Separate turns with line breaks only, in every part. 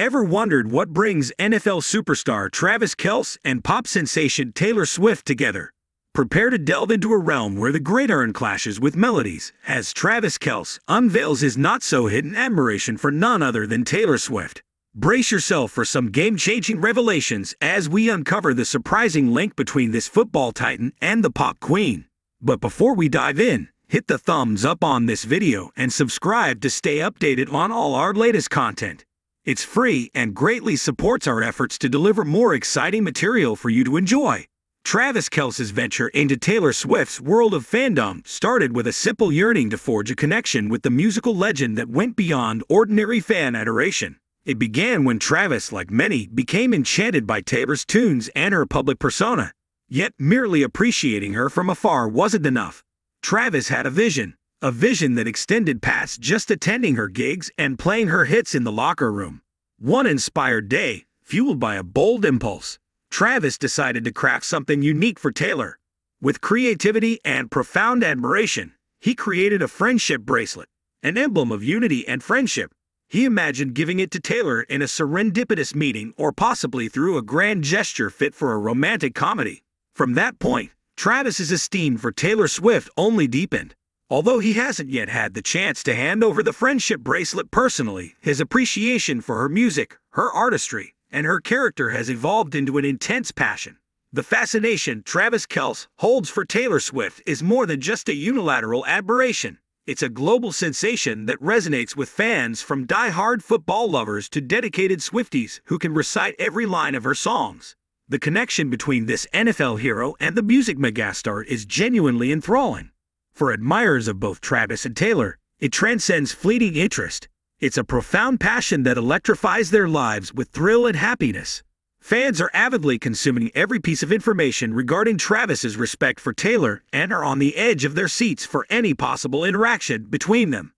Ever wondered what brings NFL superstar Travis Kelce and pop sensation Taylor Swift together? Prepare to delve into a realm where the great gridiron clashes with melodies as Travis Kelce unveils his not so hidden admiration for none other than Taylor Swift. Brace yourself for some game changing revelations as we uncover the surprising link between this football titan and the pop queen. But before we dive in, hit the thumbs up on this video and subscribe to stay updated on all our latest content. It's free and greatly supports our efforts to deliver more exciting material for you to enjoy. Travis Kelce's venture into Taylor Swift's world of fandom started with a simple yearning to forge a connection with the musical legend that went beyond ordinary fan adoration. It began when Travis, like many, became enchanted by Taylor's tunes and her public persona. Yet merely appreciating her from afar wasn't enough. Travis had a vision, a vision that extended past just attending her gigs and playing her hits in the locker room. One inspired day, fueled by a bold impulse, Travis decided to craft something unique for Taylor. With creativity and profound admiration, he created a friendship bracelet, an emblem of unity and friendship. He imagined giving it to Taylor in a serendipitous meeting or possibly through a grand gesture fit for a romantic comedy. From that point, Travis's esteem for Taylor Swift only deepened. Although he hasn't yet had the chance to hand over the friendship bracelet personally, his appreciation for her music, her artistry, and her character has evolved into an intense passion. The fascination Travis Kelce holds for Taylor Swift is more than just a unilateral admiration. It's a global sensation that resonates with fans from die-hard football lovers to dedicated Swifties who can recite every line of her songs. The connection between this NFL hero and the music megastar is genuinely enthralling. For admirers of both Travis and Taylor, it transcends fleeting interest. It's a profound passion that electrifies their lives with thrill and happiness. Fans are avidly consuming every piece of information regarding Travis's respect for Taylor and are on the edge of their seats for any possible interaction between them.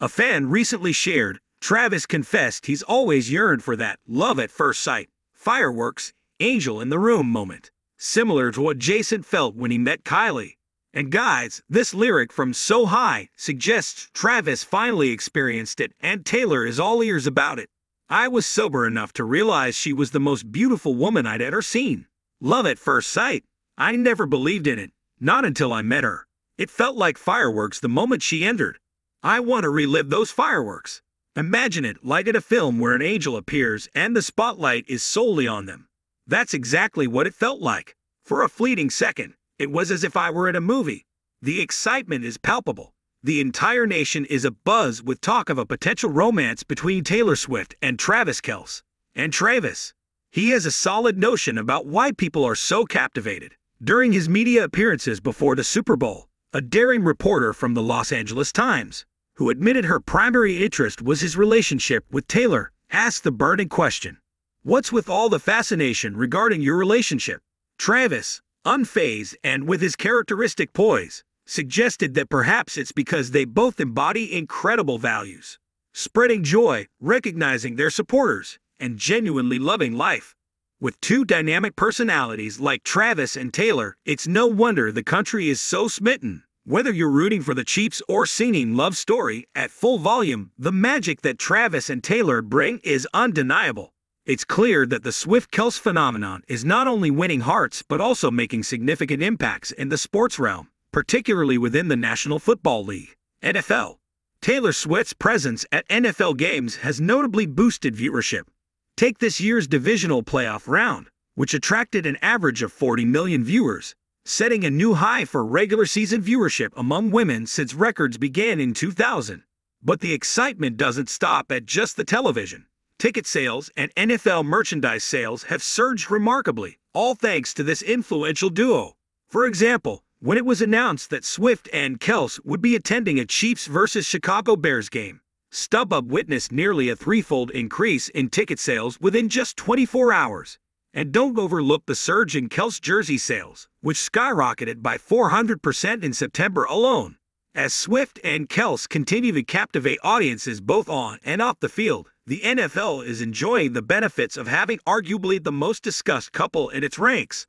A fan recently shared, Travis confessed he's always yearned for that love at first sight, fireworks, angel in the room moment, similar to what Jason felt when he met Kylie. And guys, this lyric from So High suggests Travis finally experienced it and Taylor is all ears about it. I was sober enough to realize she was the most beautiful woman I'd ever seen. Love at first sight. I never believed in it, not until I met her. It felt like fireworks the moment she entered. I want to relive those fireworks. Imagine it like in a film where an angel appears and the spotlight is solely on them. That's exactly what it felt like. For a fleeting second, it was as if I were in a movie. The excitement is palpable. The entire nation is abuzz with talk of a potential romance between Taylor Swift and Travis Kelce. And Travis. He has a solid notion about why people are so captivated. During his media appearances before the Super Bowl, a daring reporter from the Los Angeles Times, who admitted her primary interest was his relationship with Taylor, asked the burning question What's with all the fascination regarding your relationship? Travis, unfazed and with his characteristic poise, suggested that perhaps it's because they both embody incredible values, spreading joy, recognizing their supporters, and genuinely loving life. With two dynamic personalities like Travis and Taylor, it's no wonder the country is so smitten. Whether you're rooting for the Chiefs or singing Love Story at full volume, the magic that Travis and Taylor bring is undeniable. It's clear that the Swift Kelce phenomenon is not only winning hearts but also making significant impacts in the sports realm, particularly within the National Football League, NFL. Taylor Swift's presence at NFL games has notably boosted viewership. Take this year's divisional playoff round, which attracted an average of 40 million viewers, setting a new high for regular season viewership among women since records began in 2000. But the excitement doesn't stop at just the television. Ticket sales and NFL merchandise sales have surged remarkably, all thanks to this influential duo. For example, when it was announced that Swift and Kelce would be attending a Chiefs vs. Chicago Bears game, StubHub witnessed nearly a threefold increase in ticket sales within just 24 hours. And don't overlook the surge in Kelce jersey sales, which skyrocketed by 400% in September alone. As Swift and Kelce continue to captivate audiences both on and off the field, the NFL is enjoying the benefits of having arguably the most discussed couple in its ranks.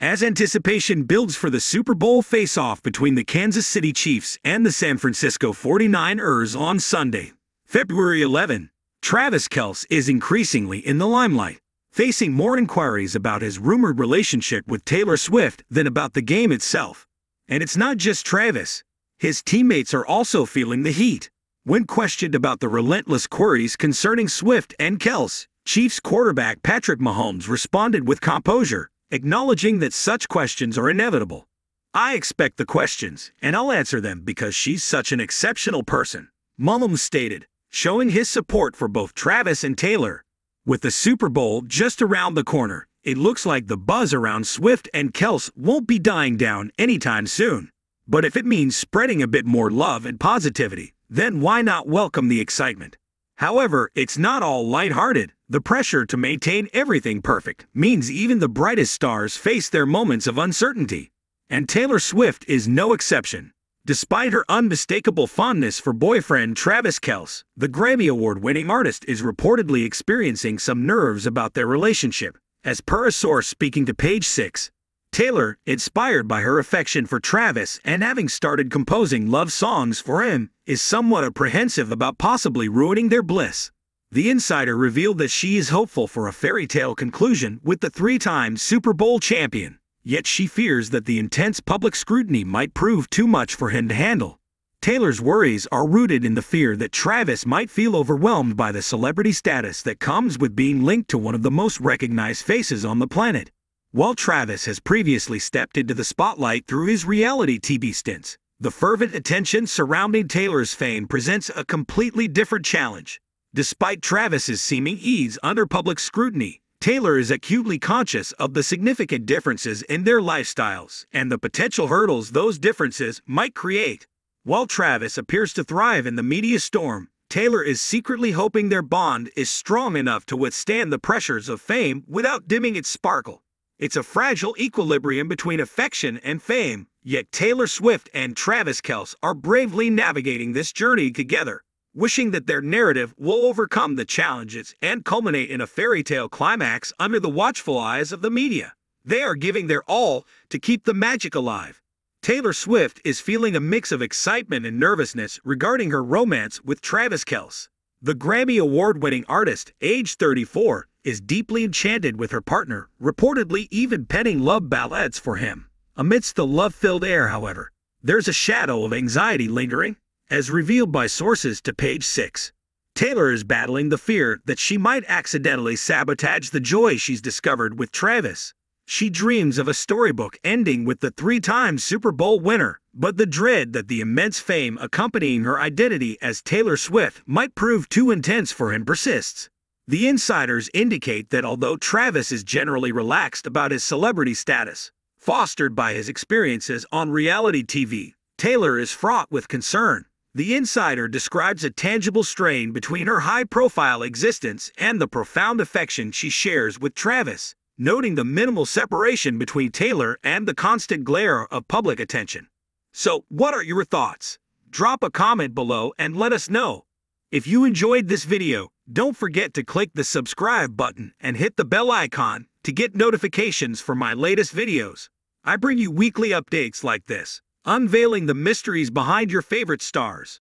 As anticipation builds for the Super Bowl face-off between the Kansas City Chiefs and the San Francisco 49ers on Sunday, February 11, Travis Kelce is increasingly in the limelight, facing more inquiries about his rumored relationship with Taylor Swift than about the game itself. And it's not just Travis. His teammates are also feeling the heat. When questioned about the relentless queries concerning Swift and Kelce, Chiefs quarterback Patrick Mahomes responded with composure, acknowledging that such questions are inevitable. I expect the questions, and I'll answer them because she's such an exceptional person, Mahomes stated, showing his support for both Travis and Taylor. With the Super Bowl just around the corner, it looks like the buzz around Swift and Kelce won't be dying down anytime soon. But if it means spreading a bit more love and positivity, then why not welcome the excitement? However, it's not all lighthearted. The pressure to maintain everything perfect means even the brightest stars face their moments of uncertainty. And Taylor Swift is no exception. Despite her unmistakable fondness for boyfriend Travis Kelce, the Grammy Award winning artist is reportedly experiencing some nerves about their relationship. As per a source speaking to Page Six, Taylor, inspired by her affection for Travis and having started composing love songs for him, is somewhat apprehensive about possibly ruining their bliss. The insider revealed that she is hopeful for a fairy tale conclusion with the three time Super Bowl champion. Yet she fears that the intense public scrutiny might prove too much for him to handle. Taylor's worries are rooted in the fear that Travis might feel overwhelmed by the celebrity status that comes with being linked to one of the most recognized faces on the planet. While Travis has previously stepped into the spotlight through his reality TV stints, the fervent attention surrounding Taylor's fame presents a completely different challenge. Despite Travis's seeming ease under public scrutiny, Taylor is acutely conscious of the significant differences in their lifestyles and the potential hurdles those differences might create. While Travis appears to thrive in the media storm, Taylor is secretly hoping their bond is strong enough to withstand the pressures of fame without dimming its sparkle. It's a fragile equilibrium between affection and fame, yet Taylor Swift and Travis Kelce are bravely navigating this journey together wishing that their narrative will overcome the challenges and culminate in a fairy tale climax under the watchful eyes of the media. They are giving their all to keep the magic alive. Taylor Swift is feeling a mix of excitement and nervousness regarding her romance with Travis Kelce. The Grammy Award winning artist, age 34, is deeply enchanted with her partner, reportedly even penning love ballads for him. Amidst the love filled air, however, there's a shadow of anxiety lingering. As revealed by sources to page 6, Taylor is battling the fear that she might accidentally sabotage the joy she's discovered with Travis. She dreams of a storybook ending with the three time Super Bowl winner, but the dread that the immense fame accompanying her identity as Taylor Swift might prove too intense for him persists. The insiders indicate that although Travis is generally relaxed about his celebrity status, fostered by his experiences on reality TV, Taylor is fraught with concern. The insider describes a tangible strain between her high profile existence and the profound affection she shares with Travis, noting the minimal separation between Taylor and the constant glare of public attention. So, what are your thoughts? Drop a comment below and let us know. If you enjoyed this video, don't forget to click the subscribe button and hit the bell icon to get notifications for my latest videos. I bring you weekly updates like this unveiling the mysteries behind your favorite stars.